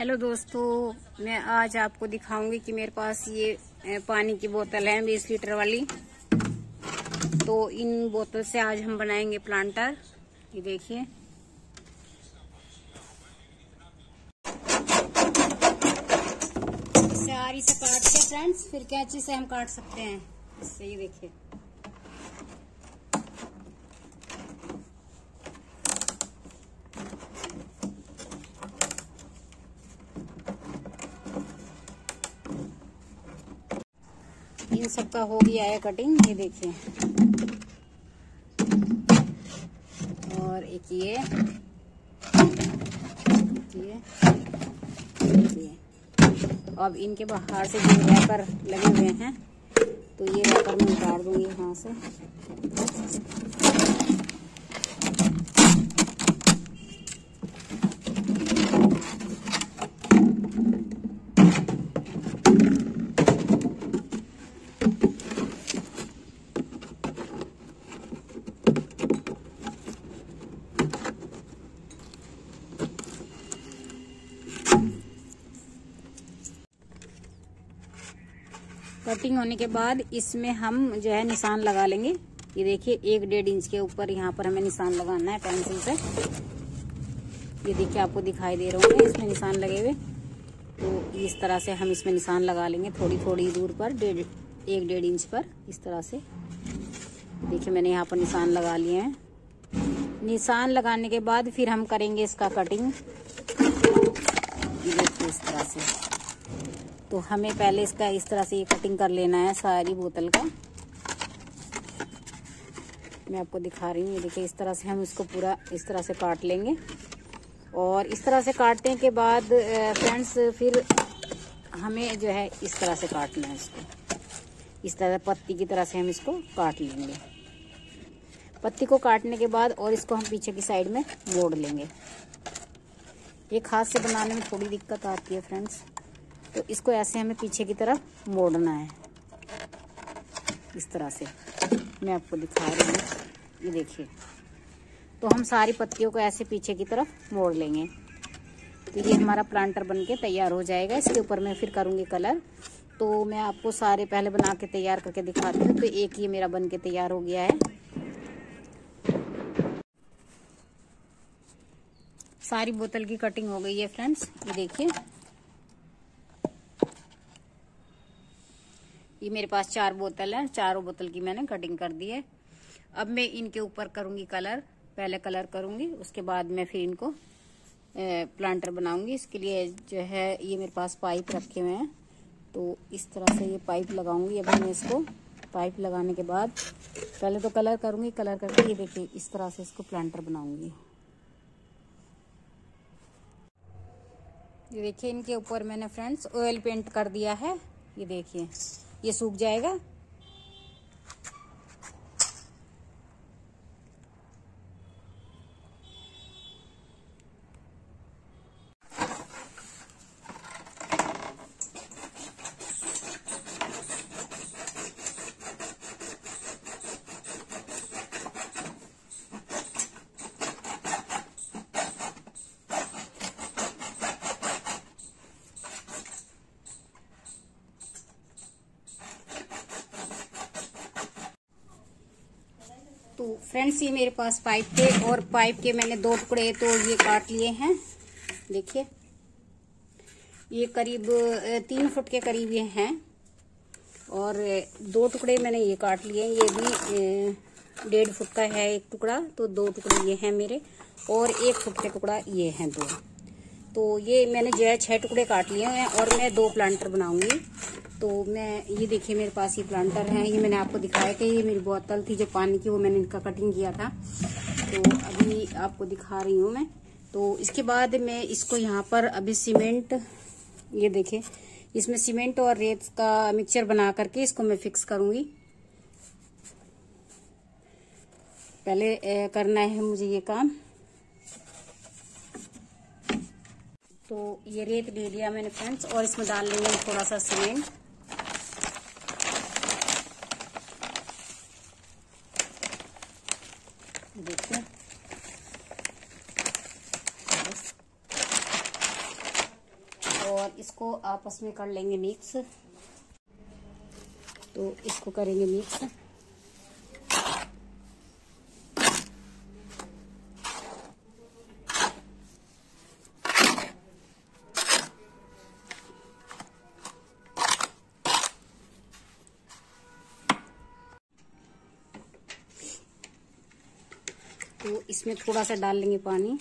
Hello दोस्तों, मैं आज आपको दिखाऊँगी कि मेरे पास ये पानी की बोतल है बीस लीटर वाली। तो इन बोतल से आज हम बनाएँगे प्लांटर। ये देखिए। इसे आरी से काट के फ्रेंड्स, फिर कैंची से हम काट सकते हैं। इससे ये देखिए। इन सबका हो गया है कटिंग ये देखिए। और एक ये ये ये। अब इनके बाहर से जो रैपर लगे हुए हैं तो ये रैपर मैं उतार दूँगी यहाँ से। कटिंग होने के बाद इसमें हम जो है निशान लगा लेंगे। ये देखिए, एक डेढ़ इंच के ऊपर यहाँ पर हमें निशान लगाना है पेंसिल से। ये देखिए, आपको दिखाई दे रहा होंगे इसमें निशान लगे हुए। तो इस तरह से हम इसमें निशान लगा लेंगे थोड़ी थोड़ी दूर पर, डेढ़, एक डेढ़ इंच पर, इस तरह से। देखिए, मैंने यहाँ पर निशान लगा लिए हैं। निशान लगाने के बाद फिर हम करेंगे इसका कटिंग देखिए, इस तरह से। तो हमें पहले इसका इस तरह से ये कटिंग कर लेना है सारी बोतल का। मैं आपको दिखा रही हूँ, ये देखिए, इस तरह से हम इसको पूरा इस तरह से काट लेंगे। और इस तरह से काटने के बाद फ्रेंड्स फिर हमें जो है इस तरह से काटना है इसको। इस तरह पत्ती की तरह से हम इसको काट लेंगे। पत्ती को काटने के बाद और इसको हम पीछे की साइड में मोड़ लेंगे। ये हाथ से बनाने में थोड़ी दिक्कत आती है फ्रेंड्स तो इसको ऐसे हमें पीछे की तरफ़ मोड़ना है। इस तरह से मैं आपको दिखा रही हूँ। ये देखिए। तो हम सारी पत्तियों को ऐसे पीछे की तरफ़ मोड़ लेंगे। तो ये हमारा प्लांटर बनके तैयार हो जाएगा। इसके ऊपर मैं फिर करूँगी कलर तो मैं आपको सारे पहले बना के तैयार करके दिखाती हूँ। तो एक ये मेरा बन के तैयार हो गया है। सारी बोतल की कटिंग हो गई है फ्रेंड्स ये देखिए। ये मेरे पास चार बोतल है। चारों बोतल की मैंने कटिंग कर दी है। अब मैं इनके ऊपर करूँगी कलर पहले कलर करूँगी, उसके बाद मैं फिर इनको प्लांटर बनाऊँगी। इसके लिए जो है, ये मेरे पास पाइप रखे हुए हैं। तो इस तरह से ये पाइप लगाऊँगी अभी मैं इसको। पाइप लगाने के बाद पहले तो कलर करूँगी कलर करके ये देखिए, इस तरह से इसको प्लांटर बनाऊँगी। ये देखिए, इनके ऊपर मैंने फ्रेंड्स ऑयल पेंट कर दिया है। ये देखिए। ये सूख जाएगा तो फ्रेंड्स ये मेरे पास पाइप थे और पाइप के मैंने दो टुकड़े तो ये काट लिए हैं। देखिए। ये करीब तीन फुट के करीब ये हैं। और दो टुकड़े मैंने ये काट लिए ये भी डेढ़ फुट का है एक टुकड़ा तो दो टुकड़े ये हैं मेरे और एक फुट के टुकड़ा ये हैं दो। तो ये मैंने जो है छह टुकड़े काट लिए हैं और मैं दो प्लांटर बनाऊँगी। तो मैं, ये देखिए मेरे पास ये प्लांटर है, ये मैंने आपको दिखाया कि ये मेरी बोतल थी जो पानी की, वो मैंने इनका कटिंग किया था। तो अभी आपको दिखा रही हूँ मैं। तो इसके बाद मैं इसको यहाँ पर अभी सीमेंट ये देखिए इसमें सीमेंट और रेत का मिक्सचर बना करके इसको मैं फिक्स करूँगी। पहले करना है मुझे ये काम। तो ये रेत ले लिया मैंने फ्रेंड्स और इसमें डाल लेंगे थोड़ा सा सीमेंट और इसको आपस में कर लेंगे मिक्स तो इसको करेंगे मिक्स तो इसमें थोड़ा सा डाल लेंगे पानी।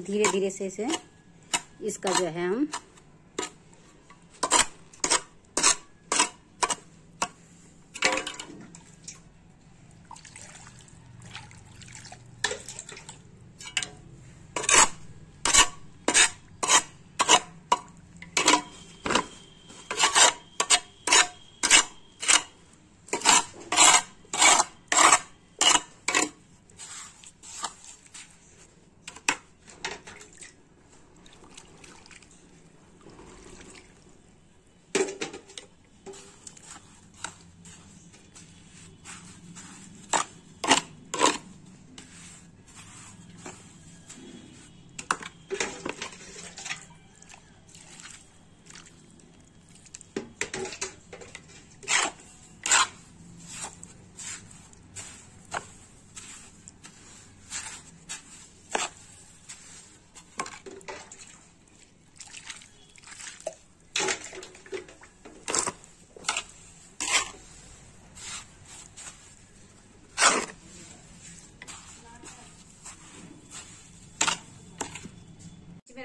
धीरे धीरे से इसे इसका जो है हम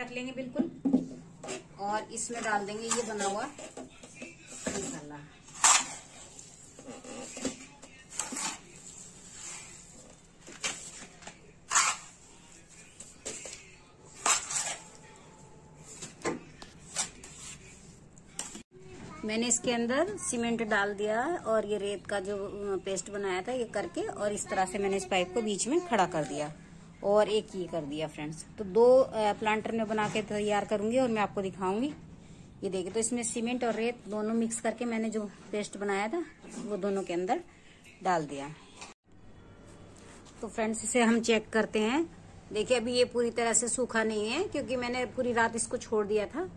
रख लेंगे बिल्कुल। और इसमें डाल देंगे ये बना हुआ मसाला। मैंने इसके अंदर सीमेंट डाल दिया और ये रेत का जो पेस्ट बनाया था ये करके और इस तरह से मैंने इस पाइप को बीच में खड़ा कर दिया। और एक ये कर दिया फ्रेंड्स तो दो प्लांटर में बना के तैयार करूँगी और मैं आपको दिखाऊँगी। ये देखिए तो इसमें सीमेंट और रेत दोनों मिक्स करके मैंने जो पेस्ट बनाया था, वो दोनों के अंदर डाल दिया। तो फ्रेंड्स इसे हम चेक करते हैं। देखिए, अभी ये पूरी तरह से सूखा नहीं है, क्योंकि मैंने पूरी रात इसको छोड़ दिया था।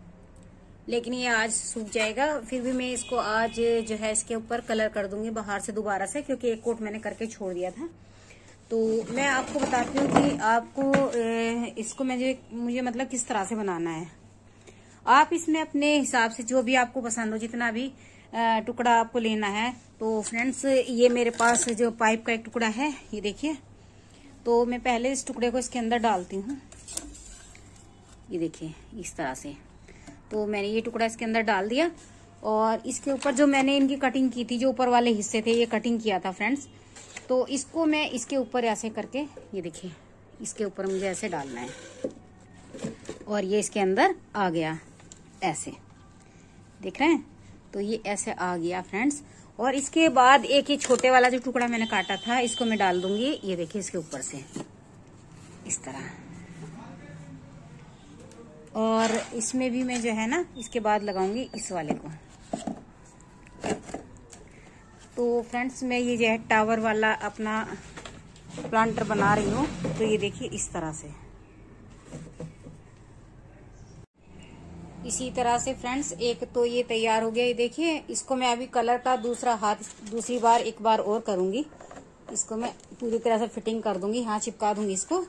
लेकिन ये आज सूख जाएगा। फिर भी मैं इसको आज, जो है, इसके ऊपर कलर कर दूँगी बाहर से दोबारा से, क्योंकि एक कोट मैंने करके छोड़ दिया था। तो मैं आपको बताती हूँ कि आपको इसको मुझे मुझे मतलब किस तरह से बनाना है। आप इसमें अपने हिसाब से जो भी आपको पसंद हो, जितना भी टुकड़ा आपको लेना है तो फ्रेंड्स, ये मेरे पास जो पाइप का एक टुकड़ा है, ये देखिए। तो मैं पहले इस टुकड़े को इसके अंदर डालती हूँ। ये देखिए, इस तरह से। तो मैंने ये टुकड़ा इसके अंदर डाल दिया, और इसके ऊपर जो मैंने इनकी कटिंग की थी, जो ऊपर वाले हिस्से थे, ये कटिंग किया था, फ्रेंड्स। तो इसको मैं इसके ऊपर ऐसे करके, ये देखिए, इसके ऊपर मुझे ऐसे डालना है। और ये इसके अंदर आ गया ऐसे। देख रहे हैं? तो ये ऐसे आ गया फ्रेंड्स और इसके बाद एक ये छोटे वाला जो टुकड़ा मैंने काटा था, इसको मैं डाल दूँगी। ये देखिए इसके ऊपर से। इस तरह। और इसमें भी मैं जो है ना, इसके बाद लगाऊँगी इस वाले को। तो फ्रेंड्स, मैं ये जो है टावर वाला अपना प्लांटर बना रही हूँ। तो ये देखिए इस तरह से। इसी तरह से फ्रेंड्स, एक तो ये तैयार हो गया। ये देखिए, इसको मैं अभी कलर का दूसरा हाथ, दूसरी बार, एक बार और करूँगी। इसको मैं पूरी तरह से फिटिंग कर दूँगी। हाँ चिपका दूँगी इसको।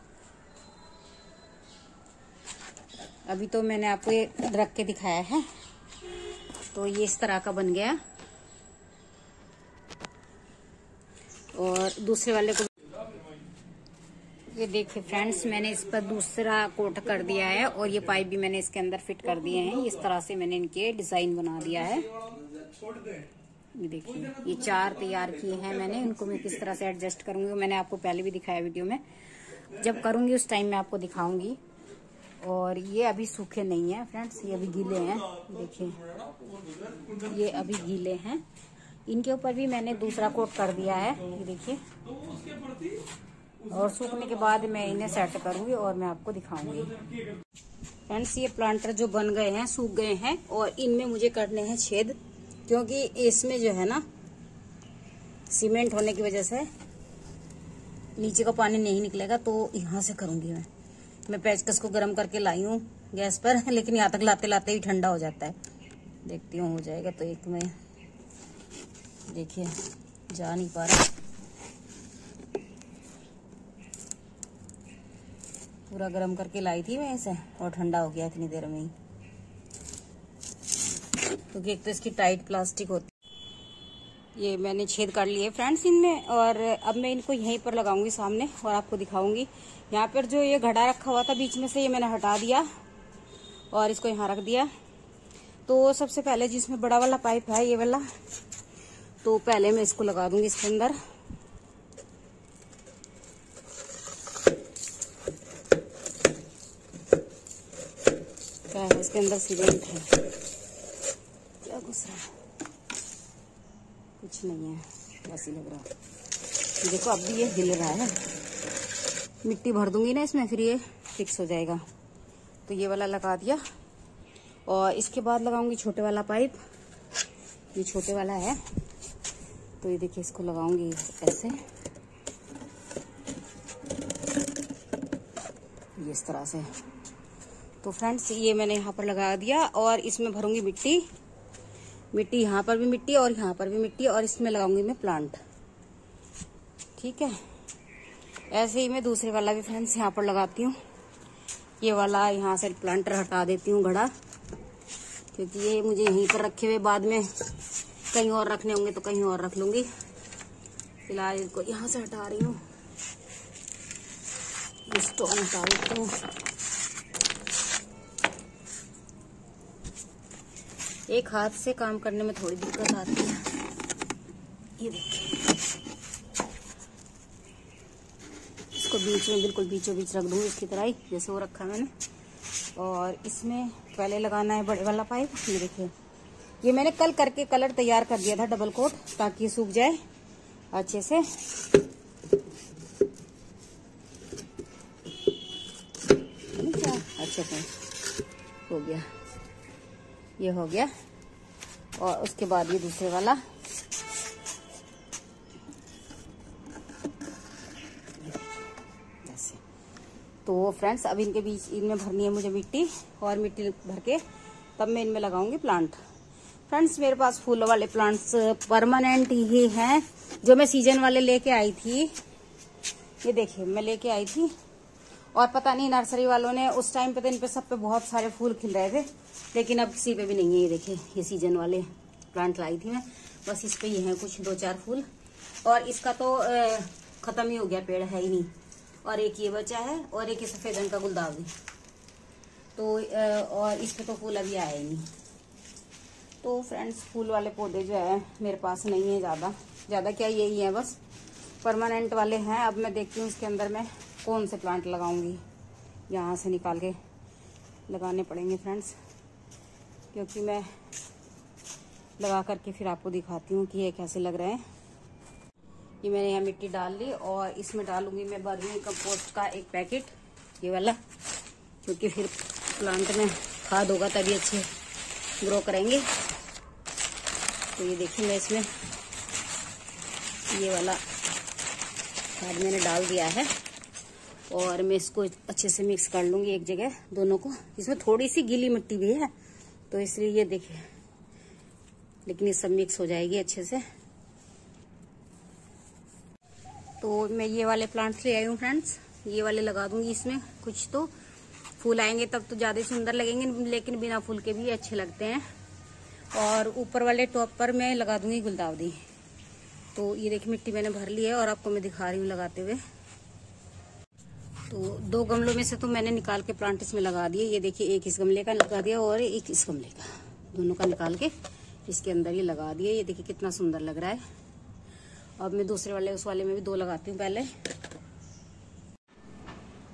अभी तो मैंने आपको ये रख के दिखाया है। तो ये इस तरह का बन गया। और दूसरे वाले को ये देखिए फ्रेंड्स, मैंने इस पर दूसरा कोट कर दिया है और ये पाइप भी मैंने इसके अंदर फिट कर दिए हैं। इस तरह से मैंने इनके डिज़ाइन बना दिया है। ये देखिए, ये चार तैयार किए हैं मैंने। इनको मैं किस तरह से एडजस्ट करूँगी मैंने आपको पहले भी दिखाया वीडियो में। जब करूँगी उस टाइम में आपको दिखाऊँगी। और ये अभी सूखे नहीं है, फ्रेंड्स, ये अभी गीले हैं। देखिए, ये अभी गीले हैं। इनके ऊपर भी मैंने दूसरा कोट कर दिया है, ये देखिए। और सूखने के बाद मैं इन्हें सेट करूँगी और मैं आपको दिखाऊँगी। फ्रेंड्स ये प्लांटर जो बन गए हैं, सूख गए हैं और इनमें मुझे करने हैं छेद, क्योंकि इसमें जो है ना सीमेंट होने की वजह से नीचे का पानी नहीं निकलेगा तो यहाँ से करूँगी मैं। मैं पेचकस को गर्म करके लाई हूँ गैस पर, लेकिन यहाँ तक लाते लाते ही ठंडा हो जाता है। देखती हूँ, हो जाएगा तो एक में देखिए, जा नहीं पा रहा। पूरा गर्म करके लाई थी मैं इसे, और ठंडा हो गया इतनी देर में ही। क्योंकि एक तो इसकी टाइट प्लास्टिक होती ये मैंने छेद कर लिए फ्रेंड्स इनमें, और अब मैं इनको यहीं पर लगाऊँगी सामने, और आपको दिखाऊँगी। यहाँ पर जो ये घड़ा रखा हुआ था, बीच में से ये मैंने हटा दिया, और इसको यहाँ रख दिया। तो सबसे पहले जिसमें बड़ा वाला पाइप है, ये वाला तो पहले मैं इसको लगा दूँगी इसके अंदर। क्या है, इसके अंदर सीमेंट है। क्या घुस रहा कुछ नहीं है, ऐसी लग रहा है। देखो, अब भी ये हिल रहा है। मिट्टी भर दूँगी ना इसमें, फिर ये फिक्स हो जाएगा। तो ये वाला लगा दिया। और इसके बाद लगाऊँगी छोटे वाला पाइप। ये छोटे वाला है। तो ये देखिए, इसको लगाऊँगी ऐसे। ये इस तरह से। तो फ्रेंड्स, ये मैंने यहाँ पर लगा दिया और इसमें भरूँगी मिट्टी। मिट्टी यहाँ पर भी मिट्टी और यहाँ पर भी मिट्टी और इसमें लगाऊँगी मैं प्लांट ठीक है? ऐसे ही मैं दूसरे वाला भी फ्रेंड्स यहाँ पर लगाती हूँ। ये वाला यहाँ से प्लांटर हटा देती हूँ घड़ा क्योंकि ये मुझे यहीं पर रखे हुए बाद में। कहीं और रखने होंगे तो कहीं और रख लूँगी। फ़िलहाल इनको यहाँ से हटा रही हूँ। स्टोन हटा देती हूँ। एक हाथ से काम करने में थोड़ी दिक्कत आती है। ये देखिए। इसको बीच में बिल्कुल बीचों बीच रख दूँगी इसकी तरह ही जैसे वो रखा मैंने। और इसमें पहले लगाना है बड़े वाला पाइप, ये देखिए। ये मैंने कल करके कलर तैयार कर दिया था डबल कोट, ताकि सूख जाए अच्छे से। अच्छे से हो गया। ये हो गया। और उसके बाद ये दूसरे वाला। तो फ्रेंड्स अब इनके बीच इनमें भरनी है मुझे मिट्टी, और मिट्टी भर के तब मैं इनमें लगाऊँगी प्लांट फ्रेंड्स, मेरे पास फूलों वाले प्लांट्स परमानेंट ही हैं, जो मैं सीज़न वाले लेके आई थी। ये देखिए, मैं लेके आई थी। और पता नहीं नर्सरी वालों ने उस टाइम पे तो इन पे सब पे बहुत सारे फूल खिल रहे थे, लेकिन अब किसी पे भी नहीं है ये देखिए, ये सीज़न वाले प्लांट लाई थी मैं। बस इस पे ही है कुछ, दो चार फूल। और इसका तो खत्म ही हो गया, पेड़ है ही नहीं। और एक ये बचा है, और एक ये सफ़ेद रंग का गुलदावरी तो और इस पे तो फूल अभी आया ही नहीं। तो फ्रेंड्स फूल वाले पौधे जो है, मेरे पास नहीं है ज़्यादा। ज़्यादा क्या यही है बस। परमानेंट वाले हैं। अब मैं देखती हूँ उसके अंदर मैं कौन से प्लांट लगाऊँगी। यहाँ से निकाल के लगाने पड़ेंगे फ्रेंड्स क्योंकि मैं लगा करके फिर आपको दिखाती हूँ कि ये कैसे लग रहे हैं। ये मैंने यहाँ मिट्टी डाल ली और इसमें डालूँगी मैं बर्मी कंपोस्ट का एक पैकेट ये वाला। क्योंकि फिर प्लांट में खाद होगा तभी अच्छे ग्रो करेंगे। तो ये देखिए मैं इसमें ये वाला खाद मैंने डाल दिया है और मैं इसको अच्छे से मिक्स कर लूँगी एक जगह दोनों को। इसमें थोड़ी सी गीली मिट्टी भी है तो इसलिए ये देखिए। लेकिन ये सब मिक्स हो जाएगी अच्छे से। तो मैं ये वाले प्लांट्स ले आई हूँ फ्रेंड्स। ये वाले लगा दूँगी इसमें कुछ तो। फूल आएँगे तब तो ज़्यादा सुंदर लगेंगे, लेकिन बिना फूल के भी अच्छे लगते हैं। और ऊपर वाले टॉप पर मैं लगा दूँगी गुलदावदी तो ये देखिए, मिट्टी मैंने भर ली है और आपको मैं दिखा रही हूँ लगाते हुए। तो दो गमलों में से तो मैंने निकाल के प्लांट इसमें लगा दिए। ये देखिए, एक इस गमले का लगा दिया और एक इस गमले का। दोनों का निकाल के इसके अंदर ये लगा दिया। ये देखिए, कितना सुंदर लग रहा है। अब मैं दूसरे वाले, उस वाले में भी दो लगाती हूँ पहले।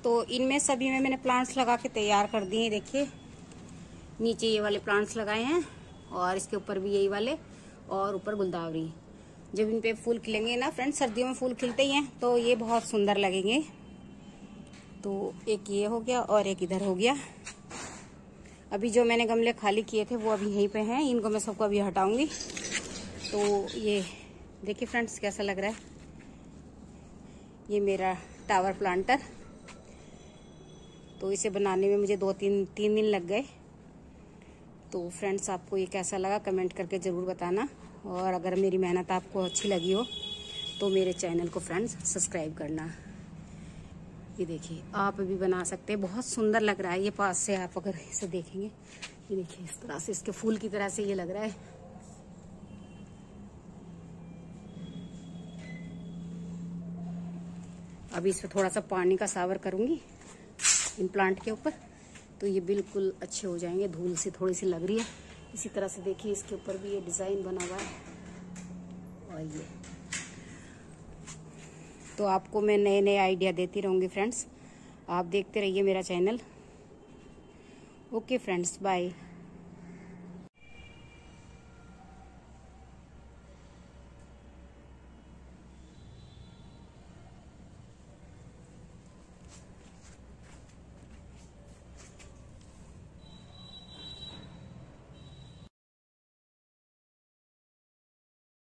तो इनमें सभी में मैंने प्लांट्स लगा के तैयार कर दिए देखिए, नीचे ये वाले प्लांट्स लगाए हैं। और इसके ऊपर भी यही वाले और ऊपर गुलदावरी। जब इन पे फूल खिलेंगे ना फ्रेंड्स सर्दियों में फूल खिलते ही हैं तो ये बहुत सुंदर लगेंगे। तो एक ये हो गया और एक इधर हो गया। अभी जो मैंने गमले खाली किए थे, वो अभी यहीं पे हैं। इनको मैं सबको अभी हटाऊँगी। तो ये, देखिए फ्रेंड्स कैसा लग रहा है। ये मेरा टावर प्लांटर तो इसे बनाने में मुझे दो तीन तीन दिन लग गए। तो फ्रेंड्स आपको ये कैसा लगा? कमेंट करके ज़रूर बताना। और अगर मेरी मेहनत आपको अच्छी लगी हो तो मेरे चैनल को फ्रेंड्स सब्सक्राइब करना। ये देखिए, आप भी बना सकते हैं। बहुत सुंदर लग रहा है ये पास से, आप अगर इसे देखेंगे। ये देखिए, इस तरह से, इसके फूल की तरह से ये लग रहा है। अभी इस पर थोड़ा सा पानी का सावर करूँगी इन प्लांट के ऊपर। तो ये बिल्कुल अच्छे हो जाएँगे, धूल से थोड़ी सी लग रही है। इसी तरह से देखिए, इसके ऊपर भी ये डिज़ाइन बना हुआ है। और ये। तो आपको मैं नए नए आइडिया देती रहूँगी फ्रेंड्स। आप देखते रहिए मेरा चैनल। Okay friends, bye.